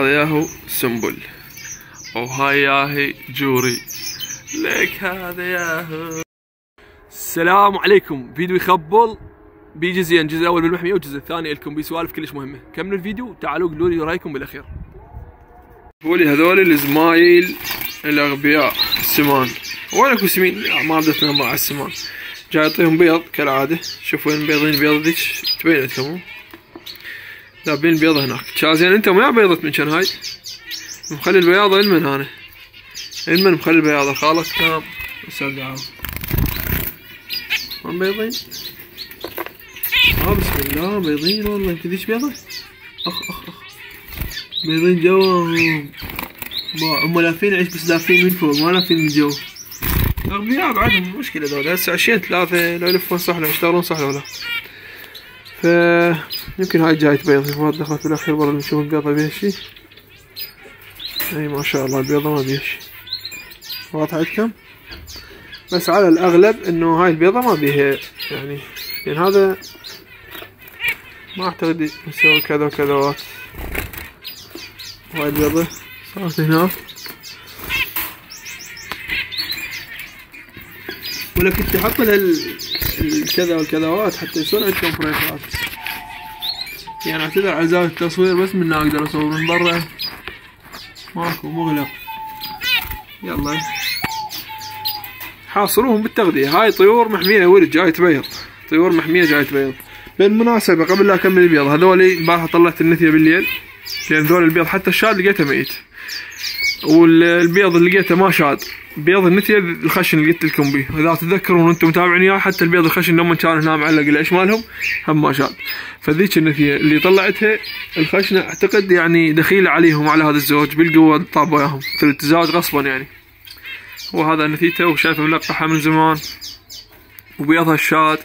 هذا ياهو سنبل. وهاي ياهي جوري. لك هذا ياهو السلام عليكم. فيديو يخبل بجزئين. الجزء الأول بالمحميه والجزء الثاني لكم بسوالف كلش مهمة. كملوا الفيديو؟ تعالوا قولوا لي رأيكم بالأخير. قولي هذول الزمايل الأغبياء السمان وين أكو سمين ما بدت مع السمان جاي يعطيهم بيض كالعادة. شوفوا وين بيضين بيض ذيك. تبين لكم دابين البيض هناك. شازين أنتم يا بيضة من كان هاي؟ مخلي البياضة إلمن أنا إلمن مخلي البياضة. خالص كام يسأل دعاوة ما بيضين؟ آه بسم الله. بيضين والله. يمكن ذيك بيضة؟ أخ أخ أخ. بيضين جواهم هم لافين عيش بس لافين من فوق ما لافين من جوا اغبياء بعدهم مشكلة ذول هسه عشرين ثلاثة لو يلفون صح لو يشتغلون صح ولا يمكن هاي جاية بيض ما دخلت بالاخير برا نشوف البيضة بيها شي أي ما شاء الله البيضة ما بيها شي واضح عندكم؟ بس على الأغلب إنه هاي البيضة ما بيها يعني يعني هذا ما أعتقد يسوي كذا وكذوات هاي البيضة صارت هنا. ولا كنت أحط لها الكذا والكذوات حتى يصير عندكم فريقات. يعني اعتذر على زاوية التصوير بس من أقدر اصور من برا. ماكو مغلق. يلا. حاصروهم بالتغذية. هاي طيور محمية ولد جاي تبيض. طيور محمية جاي تبيض. بالمناسبة قبل لا اكمل البيض. هذولي البارحة طلعت النثية بالليل. لأن ذول البيض حتى الشاد لقيته ميت. والبيض اللي لقيته ما شاد. بيض النثية الخشن اللي قلت لكم به. إذا تتذكرون وأنتم متابعين إياه حتى البيض الخشن لما كان هنا معلق الايش مالهم هم ما شاد. فذيك النثية اللي طلعتها الخشنة أعتقد يعني دخيلة عليهم على هذا الزوج بالقوة طاب وياهم في التزاوج غصبا يعني. وهذا نثيته وشايفه ملقحة من زمان وبيضها الشاد.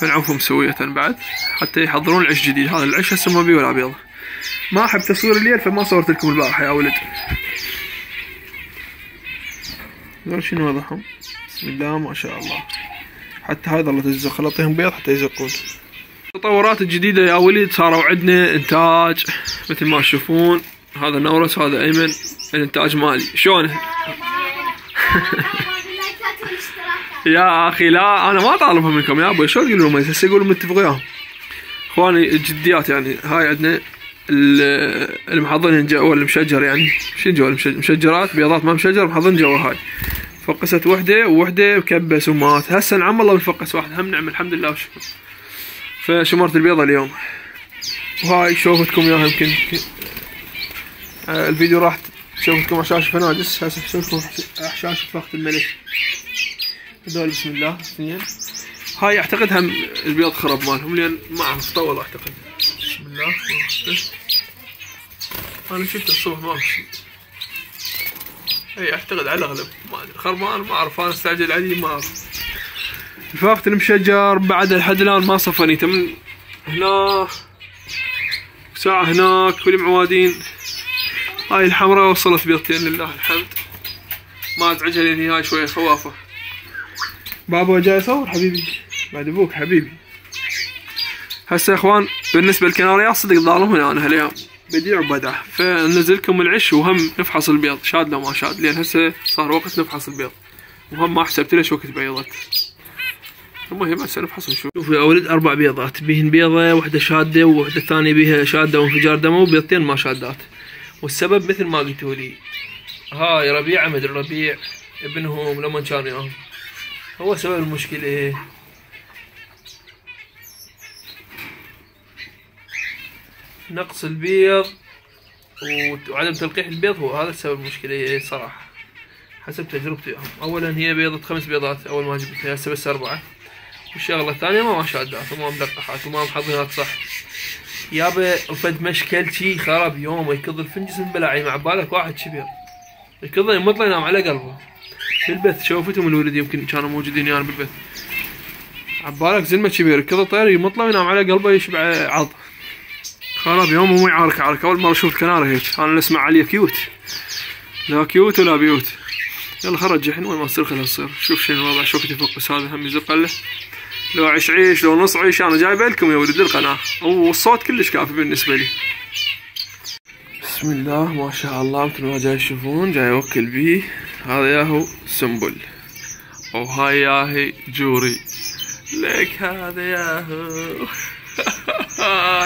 فنعوفه مسوية بعد حتى يحضرون العش جديد. هذا العش هسه ما بيه ولا بيض ما أحب تصوير الليل فما صورت لكم البارحة يا ولد. ذول شنو وضعهم بسم الله ما شاء الله. حتى هاي ظلت تزق خلطيهم بيض حتى يزقون. التطورات الجديدة يا وليد صاروا عندنا إنتاج مثل ما تشوفون هذا نورس وهذا إيمن الانتاج مالي. شلونه يا أخي لا أنا ما طالبها منكم يا أبوي شو تقولون هسه يقولون متفق وياهم إخواني الجديات يعني هاي عندنا المحضنين جوا المشجر يعني. شنو جوا؟ المشجرات بيضات ما مشجر محضن جوا هاي. فقست وحدة ووحدة كبس ومات هسه نعم الله بنفقس واحد هم نعم الحمد لله وشكر فشمرت البيضة اليوم. وهاي شوفتكم إياها يمكن الفيديو راح شوفتكم شاشة فنادس هسه شوفتكم شاشة فخت الملك. هذول بسم الله اثنين. هاي أعتقد هم البيض خرب مالهم لأن ما أعرف طول أعتقد. بسم الله. أنا شفت الصبح ما في اي أعتقد على الأغلب. ما أدري. خربان ما أعرف. أنا أستعجل عليه ما أعرف. الفاقة المشجر بعد لحد الآن ما صفنيته من هنا. ساعة هناك كل معوادين هاي الحمراء وصلت بيضتين لله الحمد. ما أزعجها لأن هاي شوية خوافة. بابا جاي يصور؟ حبيبي. بعد أبوك حبيبي. هسه يا إخوان بالنسبة للكناريات صدق ظالمون أنا هالايام بديع وبدع فنزلكم العش وهم نفحص البيض. شاد لو ما شاد. لأن هسه صار وقت نفحص البيض. وهم ما حسبت ليش وقت بيضت. المهم هسه نفحص نشوف. شوفوا يا ولد أربع بيضات. بيهن بيضة واحدة شادة وواحدة ثانية بيها شادة وانفجار دموي وبيضتين ما شادات. والسبب مثل ما قلتوا لي. هاي ربيع مدري ربيع ابنهم لما كانوا ياهم هو سبب المشكلة. نقص البيض وعدم تلقيح البيض هو هذا السبب المشكلة صراحة. حسب تجربتي اولا هي بيضة خمس بيضات. أول ما جبتها هسه بس اربعة والشغلة الثانية ما شادات وما ملقحات وما محضنات صح. يابا فد مشكل شي خرب يوم يكض الفنجس من بلاعي. مع بالك واحد كبير يكض يمطله ينام على قلبه. بالبث شوفتهم الولد يمكن كانوا موجودين يعني بالبث. عبالك زلمة كبير كذا طير يمطله وينام على قلبه يشبع عض. خراب يوم هو يعارك عارك أول مرة أشوف الكنارة هيك. أنا اسمع عليه cute. لا cute ولا بيوت. يلا خرج الحين وين ما تصير خلها تصير شوف شنو الوضع. شوف يفقس هذا هم يزق له لو عيش عيش لو نص عيش أنا جايبه لكم يا ولد. القناة. والصوت كلش كافي بالنسبة لي. بسم الله. ما شاء الله. مثل ما جاي تشوفون جاي اوكل بيه هذا ياهو سنبل. وهاي ياهي جوري. لك هذا ياهو.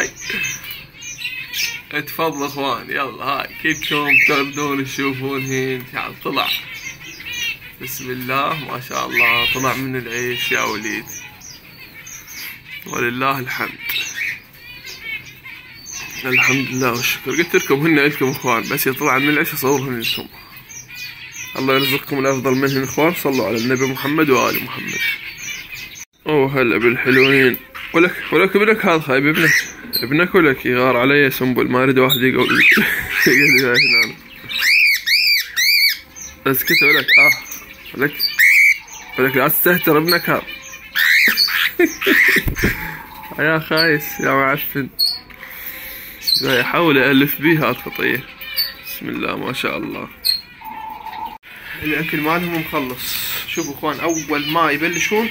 هاي اتفضلوا أخوان يلا هاي كلكم تردون تشوفون هين طلع. بسم الله ما شاء الله طلع من العيش يا وليد. ولله الحمد. الحمد لله والشكر. قلت لكم هن لكم أخوان بس يطلع من العيش اصورهن لكم. الله يرزقكم الأفضل منهن أخوان صلوا على النبي محمد وآل محمد. أوه هلا بالحلوين. ولك ولك ابنك هذا خايب ابنك. ابنك ولك يغار علي سنبل. ما يريد واحد يقول يقول هنا اسكت ولك آه ولك ولك لا تستهتر ابنك هذا. يا خايس يا معفن. يحاول يألف بيها الخطية بسم الله ما شاء الله. الأكل مالهم مخلص. شوفوا أخوان أول ما يبلشون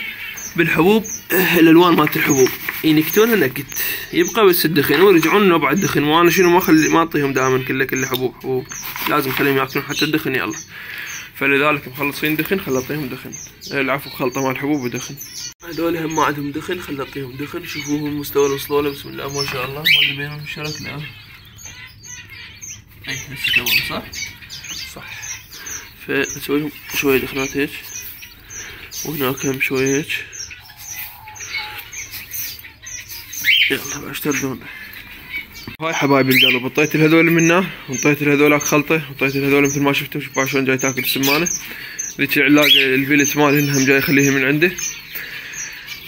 بالحبوب الألوان مالت الحبوب. ينكتونها نكت يبقى بس الدخن. ويرجعون له بعد الدخن. وأنا شنو ما خلي ما أعطيهم دائما كله كله حبوب حبوب. لازم خليهم يأكلون حتى الدخن يلا. فلذلك مخلصين دخن خل أعطيهم دخن. العفو خلطة مال حبوب ودخن. هذول هم ما عندهم دخن خل أعطيهم دخن. شوفوهم اللي وصلوا له بسم الله ما شاء الله. ما اللي بينهم الشرك لا. أي هسه تمام صح؟ صح. فنسوي لهم شوية دخنات هيك. وهناك هم شوية هيك. يلا باش تردون. هاي حبايبي القلب حطيت الهذول منه وانطيت الهذولاك خلطه وانطيت الهذول مثل ما شفتوا شوفوا شلون جاي تاكل السمانة. ذيك العلاقة الفيلت مالهن هم جاي يخليها من عنده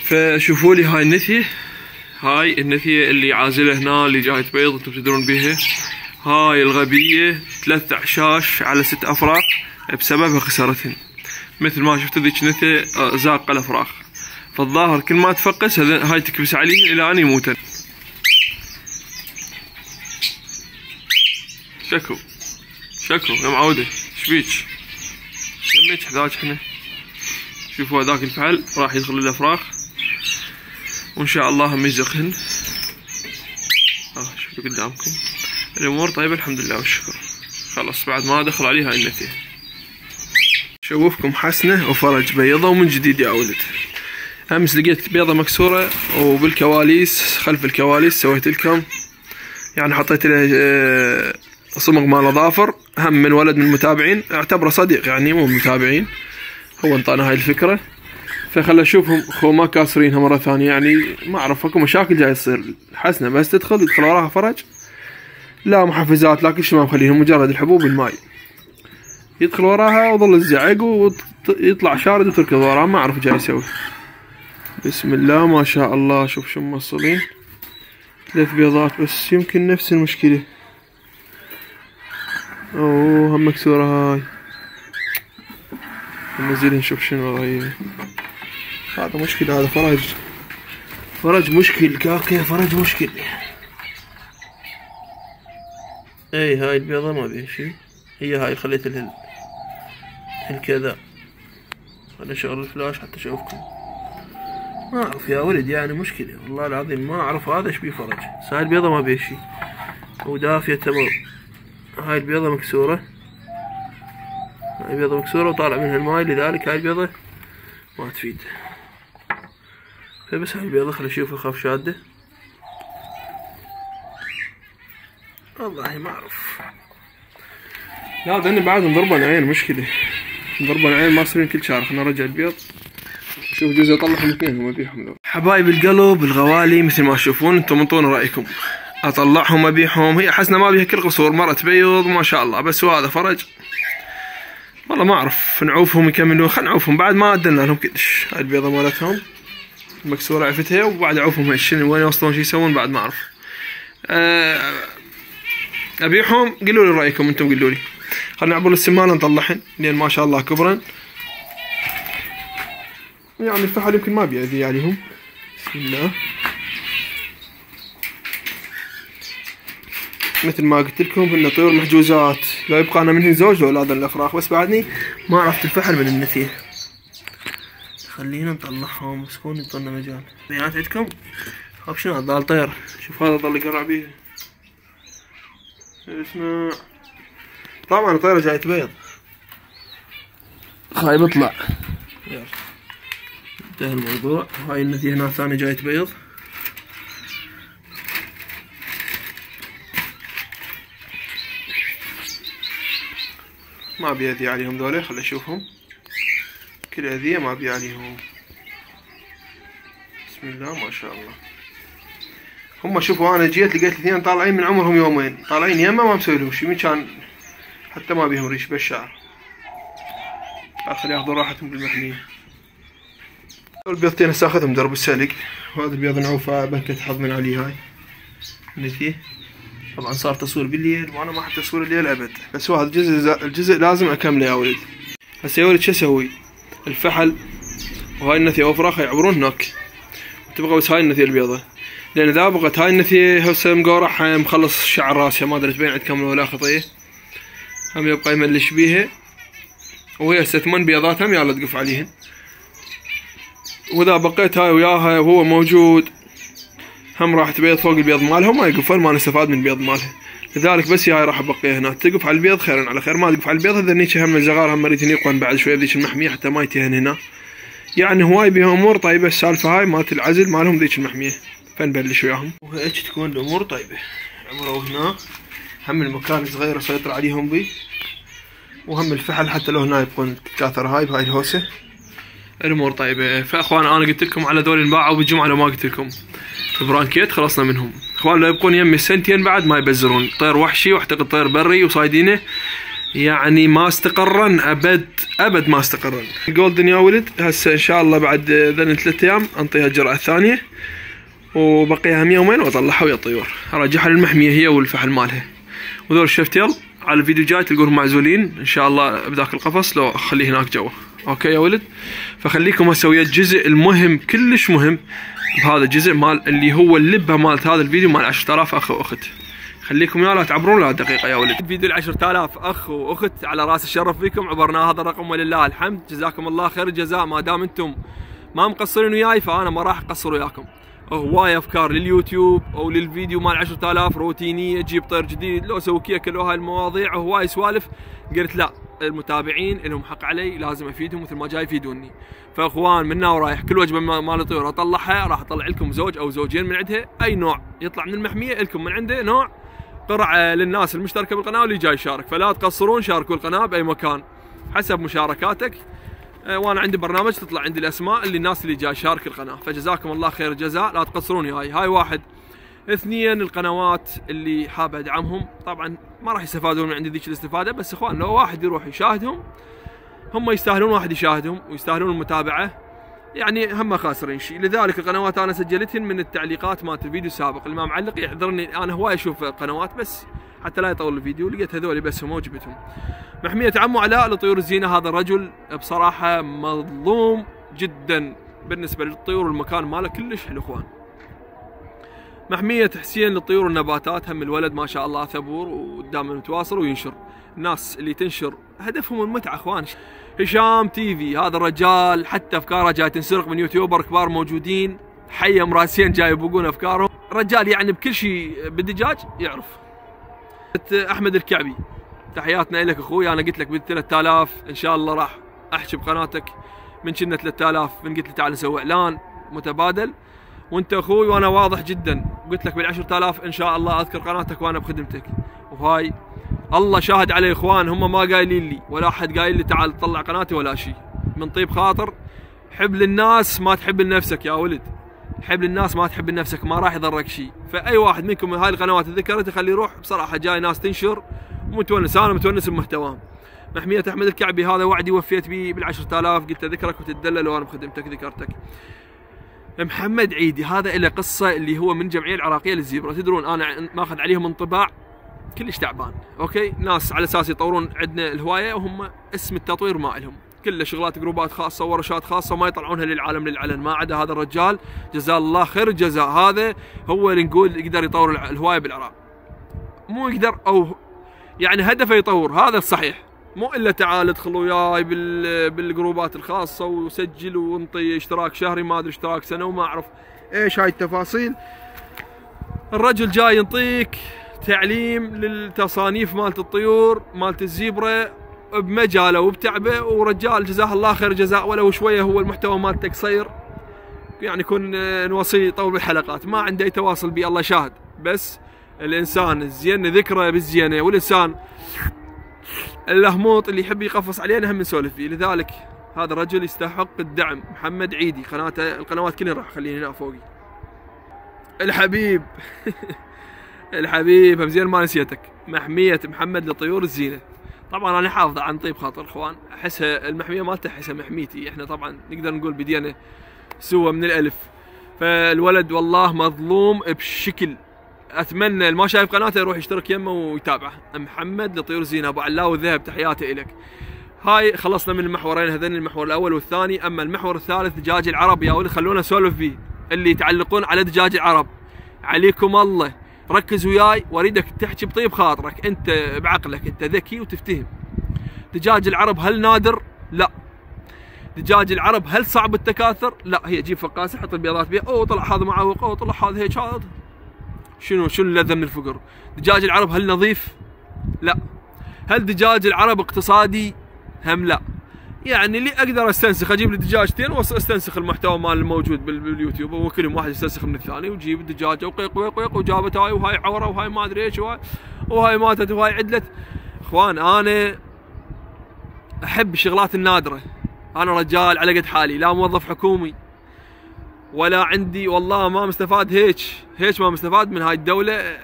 فشوفوا لي هاي النثيه هاي النثيه اللي عازلة هنا اللي جاي تبيض أنتم تدرون بيها. هاي الغبية ثلاث أعشاش على ست أفراخ بسببها خسرتهن مثل ما شفتوا ذيك نثيه آه، زاقه الأفراخ. فالظاهر كل ما تفقس هاي تكبس عليه إلى أن يموتن شكو. شكو. يا معودة. شبيك. سميك حذاك إحنا. شوفوا هذاك الفعل. راح يدخل الأفراخ. وإن شاء الله هم يزقهن. آه شوفوا قدامكم. الأمور طيبة الحمد لله والشكر. خلاص بعد ما دخل عليها النتيه شوفكم حسنة وفرج بيضة ومن جديد يا ولد أمس لقيت بيضة مكسورة وبالكواليس خلف الكواليس سويت لكم. يعني حطيت له آه، صمغ مال أظافر هم من ولد من المتابعين أعتبره صديق يعني مو من المتابعين. هو انطانا هاي الفكرة. فخل اشوفهم خو ما كاسرينها مرة ثانية. يعني ما أعرف أكو مشاكل جاي تصير حسنة بس تدخل يدخل وراها فرج. لا محفزات لا كل شيء ما مخليهم مجرد الحبوب الماي يدخل وراها وظل الزعق ويطلع شارد وتركض وراها ما أعرف جاي يسوي. بسم الله ما شاء الله. شوف شو موصلين. ثلاث بيضات بس يمكن نفس المشكلة. أوه هم مكسورة هاي. ننزل نشوف شنو هاي. هذا مشكل هذا فرج. فرج مشكل كاكي فرج مشكل. إي هاي البيضة ما بيها شي. هي هاي خليت الهل الكذا. أنا شغل الفلاش حتى أشوفكم. ما اعرف يا ولد يعني مشكلة والله العظيم ما أعرف هذا إيش بيه فرج هاي البيضة ما بيها شي ودافية تمام. هاي البيضة مكسورة. هاي البيضة مكسورة وطالع منها الماي لذلك هاي البيضة ما تفيد. فبس هاي البيضة خلي أشوف اخاف شادة. والله ما أعرف. لا لأن بعد نضربن عين مشكلة. نضربن عين ما صيرين كل شهر خلنا نرجع البيض. شوف جزء اطلعهم اثنين وما ابيعهم حبايب القلب الغوالي مثل ما تشوفون أنتم انطونا رأيكم. أطلعهم ابيعهم هي حسنا ما بيها كل قصور مرة تبيض ما شاء الله. بس وهذا فرج. والله ما أعرف نعوفهم يكملون. خل نعوفهم بعد ما أدلنا لهم كلش هاي البيضة مالتهم. مكسورة عفتها وبعد أعوفهم هالشين وين يوصلون شو يسوون بعد ما أعرف. أه ابيعهم قولوا لي رأيكم أنتم قولوا لي خلنا نعبر السمانة نطلعهن. لأن ما شاء الله كبرن. يعني الفحل يمكن ما بيأذي عليهم بسم الله. مثل ما قلت لكم إن طيور محجوزات لو يبقى أنا منهن زوج لو هذا الافراخ بس بعدني ما عرفت الفحل من النثير خلينا نطلعهم. بس كون يعطونا مجال. بيانات عندكم؟ خاف شنو ضال طير. شوف هذا ظل يقرع بيه. اسمع طبعا طيرة جاية بيض خايب اطلع. يلا. انتهى الموضوع. هاي النتيجة هنا ثانية جاية بيض. ما ابي اذي عليهم ذولا خل أشوفهم. كل أذية ما ابي عليهم بسم الله ما شاء الله. هم شوفوا أنا جيت لقيت الاثنين طالعين من عمرهم يومين. طالعين يما ما مسوي لهم شيء من كان حتى ما بيهم ريش بالشعر. خلي ياخذون راحتهم بالمحمية. البيضتين هسه اخذهم درب السلق وهذا البيض نعوفه بكة حظ من علي هاي نتي طبعا صار تصوير بالليل. وأنا ما احب تصوير الليل أبد. بس هو هذا الجزء الجزء لازم أكمله يا ولد. هسه يا ولد شو أسوي؟ الفحل. وهاي النثي اوفراخ يعبرون هناك. تبغى بس هاي النثي البيضة. لأن إذا بغت هاي النثي هسه مقورح مخلص شعر راسها ما أدري تبين عندكم ولا خطيه هم يبقى يملش بيها. وهي هسه ثمان بيضات هم يلا تقف عليهن. وإذا بقيت هاي وياها وهو موجود هم راح تبيض فوق البيض مالها وما يقفل ما نستفاد من البيض مالها. لذلك بس هاي راح ابقيها هنا تقف على البيض خيرا على خير ما تقف على البيض هذنيك هم الزغار هم مريتين يقون بعد شوي ذيك المحمية حتى ما يتهن هنا. يعني هواي بها أمور طيبة السالفة هاي مالت العزل مالهم ذيك المحمية. فنبلش وياهم؟ وهيك تكون الأمور طيبة. عمروا هنا. هم المكان صغير اسيطر عليهم بي. وهم الفحل حتى لو هنا يبقون تتكاثر هاي بهاي الهوسة. الأمور طيبة. فأخوان أنا قلت لكم على ذول انباعوا بالجمعة لو ما قلت لكم. برانكيت خلصنا منهم. أخوان لو يبقون يمي السنتين بعد ما يبزرون. طير وحشي وأعتقد طير بري وصايدينه. يعني ما استقرن أبد أبد ما استقرن. جولدن يا ولد هسه إن شاء الله بعد ذن ثلاث أيام أنطيها الجرعة الثانية. وبقيها يومين وأطلعها ويا الطيور. أرجعها للمحمية هي والفحل مالها. وذول الشفتيل على الفيديو الجاي تلقونهم معزولين. إن شاء الله بذاك القفص لو أخليه هناك جوا. أوكي يا ولد. فخليكم أسوي الجزء المهم كلش مهم بهذا الجزء مال اللي هو اللبة مالت هذا الفيديو مال 10000 أخ وأخت. خليكم يا لا تعبرون لا دقيقة يا ولد. فيديو ال 10000 أخ وأخت على رأس الشرف فيكم عبرنا هذا الرقم ولله الحمد. جزاكم الله خير الجزاء. ما دام أنتم ما مقصرين وياي فأنا ما راح أقصر وياكم. هواي أفكار لليوتيوب أو للفيديو مال 10000 روتينية جيب طير جديد لو أسوي كيك لو هاي المواضيع وهواي سوالف. قلت لا المتابعين لهم حق علي لازم أفيدهم مثل ما جاي يفيدوني. فأخوان منا ورايح كل وجبة مال طيور أطلعها راح أطلع لكم زوج أو زوجين من عندها أي نوع؟ يطلع من المحمية لكم من عنده نوع قرعه للناس المشتركة بالقناة واللي جاي يشارك. فلا تقصرون شاركوا القناة بأي مكان. حسب مشاركاتك. آه، وأنا عندي برنامج تطلع عندي الأسماء اللي الناس اللي جاي شارك القناة. فجزاكم الله خير الجزاء. لا تقصرون هاي. هاي واحد. اثنين القنوات اللي حاب أدعمهم. طبعا ما راح يستفادون من عندي ذيك الاستفادة بس إخوان لو واحد يروح يشاهدهم هم يستاهلون واحد يشاهدهم ويستاهلون المتابعة. يعني هم خاسرين شيء لذلك القنوات أنا سجلتهن من التعليقات مالت الفيديو السابق. اللي ما معلق يعذرني أنا هواي أشوف قنوات بس حتى لا يطول الفيديو. لقيت هذول بس هم وجبتهم. محمية عمو علاء لطيور الزينة. هذا الرجل بصراحة مظلوم جدا بالنسبة للطيور المكان ماله كلش حلو إخوان. محمية حسين للطيور والنباتات هم الولد ما شاء الله ثبور ودائما متواصل وينشر. الناس اللي تنشر هدفهم المتعة أخوان. هشام TV هذا الرجال حتى أفكاره جاي تنسرق من يوتيوبر كبار موجودين. حيم راسين جاي يبقون افكارهم رجال يعني بكل شيء بالدجاج يعرف. أحمد الكعبي تحياتنا لك أخوي. أنا قلت لك بال 3000 إن شاء الله راح احكي بقناتك من كنا 3000 من قلت لي تعال نسوي إعلان متبادل. وانت أخوي وأنا واضح جدا. قلت لك بال 10000 إن شاء الله أذكر قناتك وأنا بخدمتك. وهاي الله شاهد علي إخوان هم ما قايلين لي ولا أحد قايل لي تعال طلع قناتي ولا شيء. من طيب خاطر حب للناس ما تحب لنفسك يا ولد. حب للناس ما تحب لنفسك ما راح يضرك شيء. فأي واحد منكم من هاي القنوات ذكرت خليه يروح بصراحة جاي ناس تنشر متونس أنا متونس بمحتواهم محمية أحمد الكعبي هذا وعدي وفيت به بال 10000 قلت أذكرك وتدلل وأنا بخدمتك ذكرتك. محمد عيدي. هذا له قصة اللي هو من جمعية العراقية للزيبرا. تدرون أنا ماخذ عليهم انطباع كلش تعبان. أوكي؟ ناس على أساس يطورون عندنا الهواية وهم اسم التطوير ما لهم كله شغلات جروبات خاصة ورشات خاصة ما يطلعونها للعالم للعلن. ما عدا هذا الرجال جزاه الله خير. الجزاء هذا هو اللي نقول يقدر يطور الهواية بالعراق. مو يقدر أو يعني هدفه يطور. هذا الصحيح. مو إلا تعال ادخل وياي بالجروبات الخاصة وسجل وانطي اشتراك شهري ما أدري اشتراك سنة وما أعرف إيش هاي التفاصيل. الرجل جاي ينطيك تعليم للتصانيف مالت الطيور مالت الزيبرا بمجاله وبتعبه ورجال جزاه الله خير جزاء ولو شوية هو المحتوى مالته قصير. يعني يكون نوصي يطول بالحلقات ما عنده أي تواصل بي الله شاهد بس الإنسان الزين ذكره بالزينة والإنسان الهموط اللي يحب يقفص علينا هم نسولف فيه. لذلك هذا الرجل يستحق الدعم. محمد عيدي قناته القنوات كلها راح اخليني هنا فوقي. الحبيب. الحبيب هم زين ما نسيتك. محمية محمد لطيور الزينة. طبعا أنا حافظة عن طيب خاطر إخوان. احسها المحمية مالته احسها محميتي. إحنا طبعا نقدر نقول بدينا سوى من الألف. فالولد والله مظلوم بشكل أتمنى اللي ما شايف قناته يروح يشترك يمه ويتابعه. محمد لطيور زينة أبو علاوي الذهب تحياتي إلك. هاي خلصنا من المحورين هذين المحور الأول والثاني. أما المحور الثالث دجاج العرب. يا ولد خلونا نسولف فيه. اللي يتعلقون على دجاج العرب. عليكم الله. ركز وياي. واريدك تحكي بطيب خاطرك. أنت بعقلك. أنت ذكي وتفتهم. دجاج العرب هل نادر؟ لا. دجاج العرب هل صعب التكاثر؟ لا. هي جيب فقاسه حط البيضات بيها. أوه طلع هذا معوق. أوه طلع هذا هيك. هذا. شنو شنو اللذه من الفقر؟ دجاج العرب هل نظيف؟ لا هل دجاج العرب اقتصادي؟ هم لا يعني اللي أقدر أستنسخ أجيب لي دجاجتين واستنسخ المحتوى مال الموجود باليوتيوب وكلهم واحد يستنسخ من الثاني ويجيب الدجاجه وقيق وقيق وقيق وجابت هاي وهاي عورة وهاي ما أدري إيش وهاي وهاي ماتت وهاي عدلت إخوان أنا أحب الشغلات النادرة أنا رجال على قد حالي لا موظف حكومي ولا عندي والله ما مستفاد هيك هيك ما مستفاد من هاي الدولة.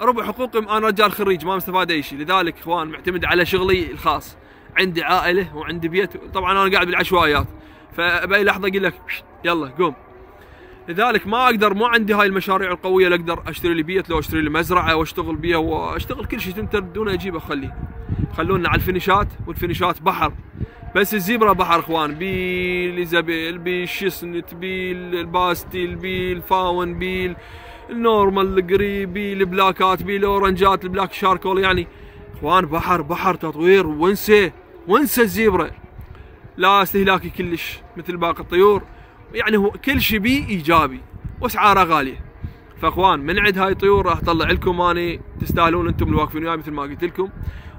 ربع حقوقي أنا رجال خريج ما مستفاد أي شيء. لذلك إخوان معتمد على شغلي الخاص. عندي عائلة وعندي بيت. طبعا أنا قاعد بالعشوائيات. فبأي لحظة أقول لك يلا قوم. لذلك ما أقدر ما عندي هاي المشاريع القوية اللي أقدر أشتري لي بيت لو أشتري لي مزرعة وأشتغل بيها وأشتغل كل شيء. تنتر دون اجيبه اخليه خلونا على الفينيشات والفينيشات بحر. بس ال zebra بحر اخوان بي ال isabel بي ال chestnut بي الباستيل بي ال fawn بي ال normal ال grey بي بي ال orange ات ال black charcoal يعني اخوان بحر بحر تطوير وانسى وانسى ال zebra لا استهلاكي كلش مثل باقي الطيور يعني هو كل شيء بيه إيجابي وأسعاره غالية. فأخوان من عند هاي الطيور راح أطلع لكم اني تستاهلون أنتم الواقفين وياي مثل ما قلت لكم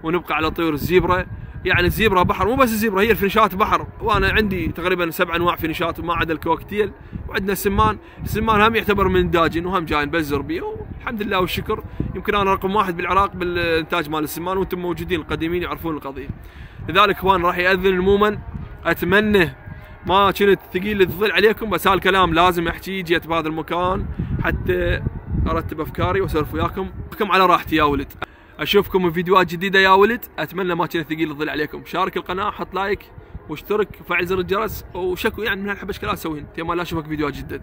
ونبقى على طيور الزيبرا يعني الزيبرا بحر مو بس الزيبرا هي الفينشات بحر. وأنا عندي تقريبا سبع أنواع فينشات وما عدا الكوكتيل. وعندنا السمان السمان هم يعتبر من داجن وهم جاي نبزر بيه الحمد لله والشكر. يمكن أنا رقم واحد بالعراق بالإنتاج مال السمان وأنتم موجودين القديمين يعرفون القضية. لذلك اخوان راح يأذن المومن. أتمنى ما كنت ثقيل الظل عليكم بس هالكلام لازم أحكي جيت بهذا المكان حتى أرتب أفكاري وأسولف وياكم. على راحتي يا ولد. أشوفكم فيديوهات جديدة يا ولد. أتمنى ما كان ثقيل الظل عليكم. شارك القناة حط لايك واشترك وفعل زر الجرس وشكو يعني من هالحبشكلات سوين تيما لا أشوفك فيديوهات جديده